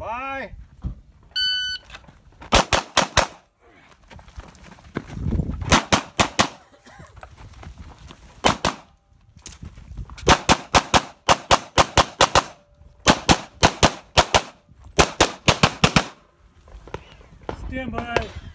Bye. Stand by.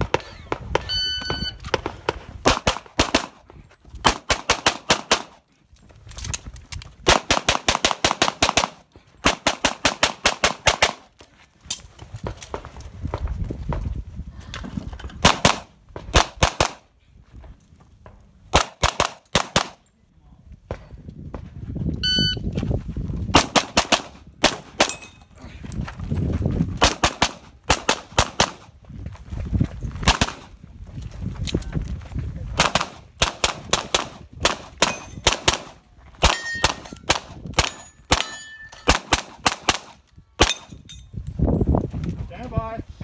Stand by.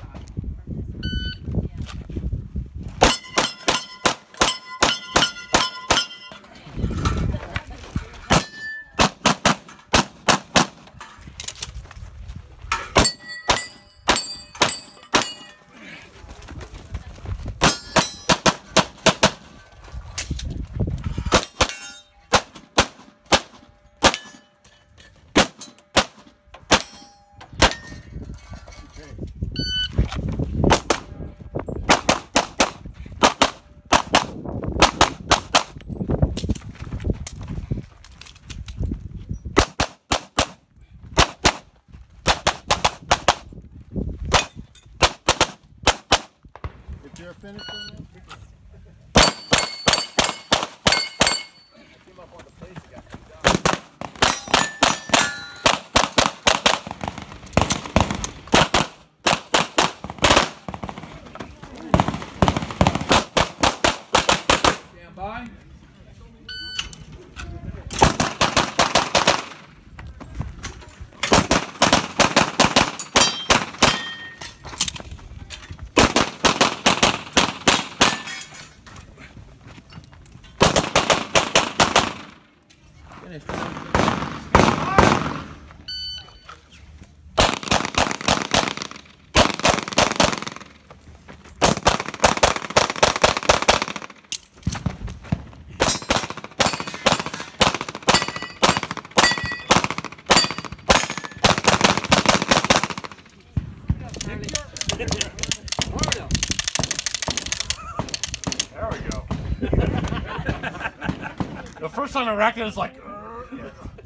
If you're finished, then came There we go. the first time I racked it, it's like, yeah.